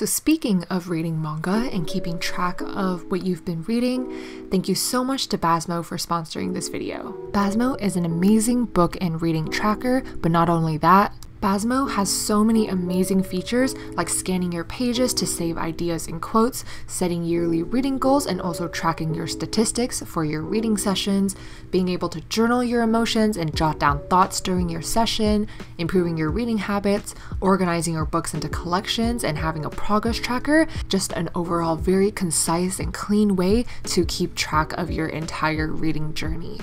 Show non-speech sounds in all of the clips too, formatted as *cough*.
So, speaking of reading manga and keeping track of what you've been reading, thank you so much to Basmo for sponsoring this video. Basmo is an amazing book and reading tracker, but not only that, Basmo has so many amazing features like scanning your pages to save ideas and quotes, setting yearly reading goals, and also tracking your statistics for your reading sessions, being able to journal your emotions and jot down thoughts during your session, improving your reading habits, organizing your books into collections, and having a progress tracker. Just an overall very concise and clean way to keep track of your entire reading journey.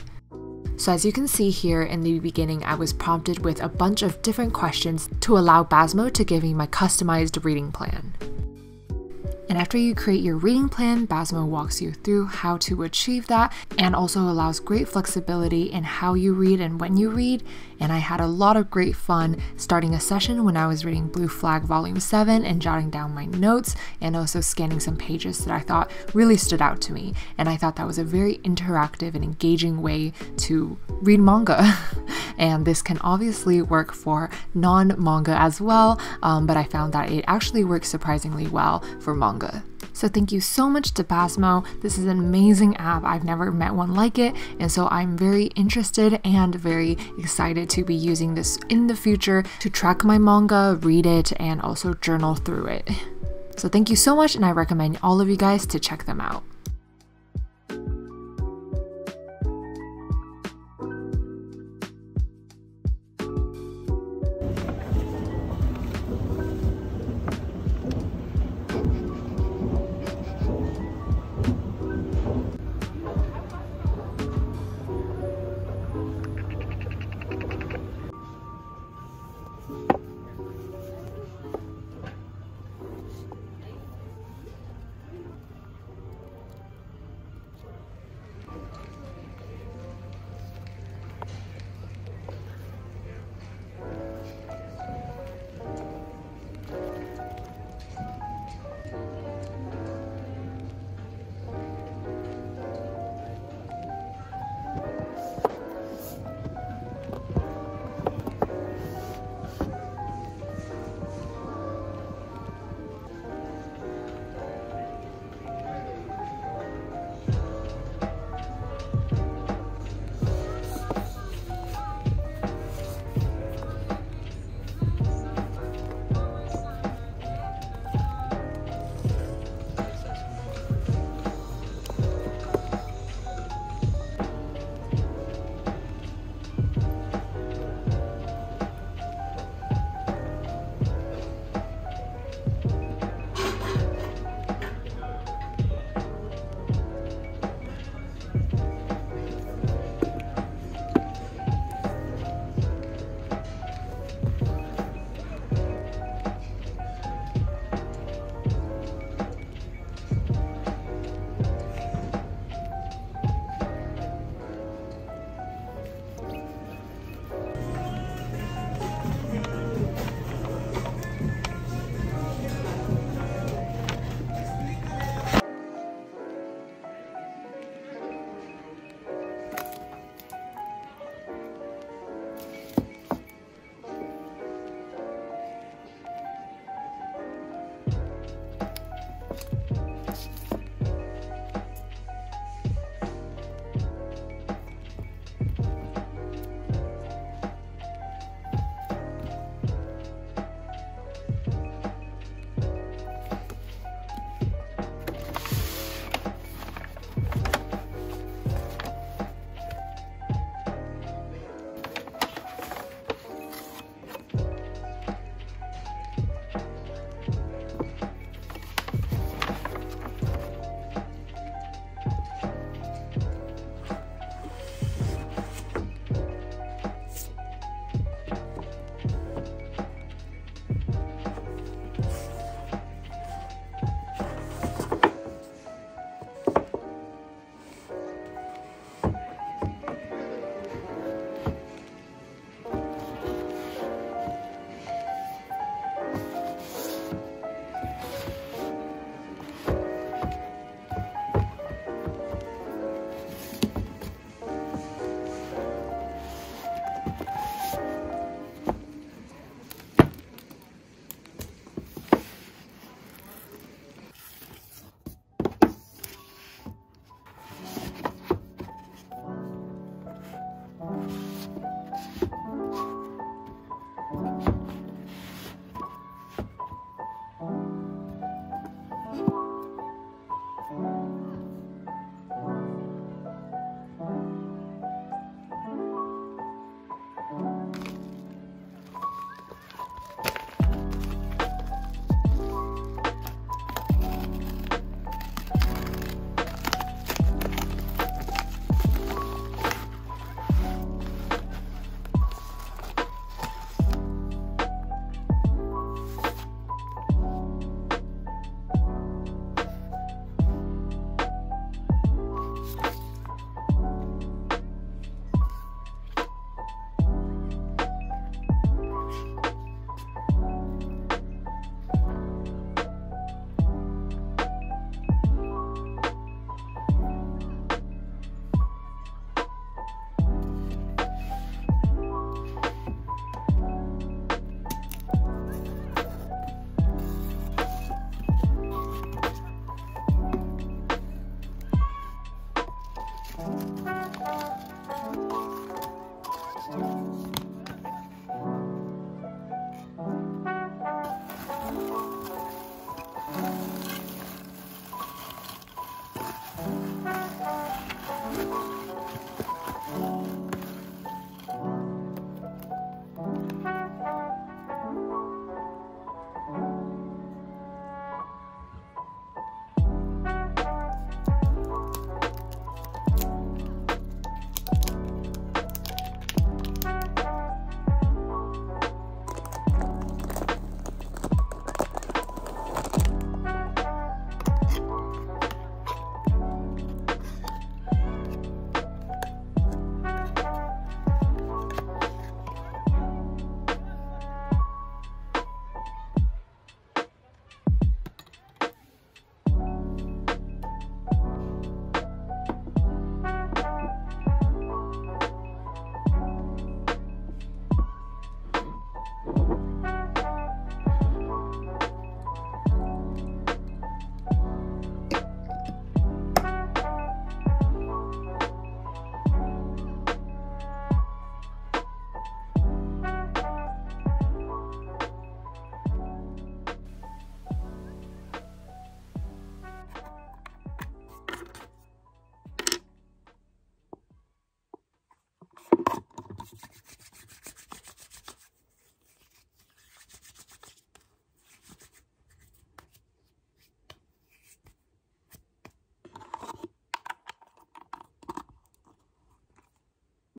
So as you can see here in the beginning, I was prompted with a bunch of different questions to allow Basmo to give me my customized reading plan. And after you create your reading plan, Basmo walks you through how to achieve that and also allows great flexibility in how you read and when you read. And I had a lot of great fun starting a session when I was reading Blue Flag Volume 7 and jotting down my notes and also scanning some pages that I thought really stood out to me. And I thought that was a very interactive and engaging way to read manga. *laughs* and this can obviously work for non manga as well, um, but I found that it actually works surprisingly well for manga. So thank you so much to Basmo. This is an amazing app. I've never met one like it, and so I'm very interested and very excited to be using this in the future to track my manga, read it, and also journal through it. So thank you so much, and I recommend all of you guys to check them out.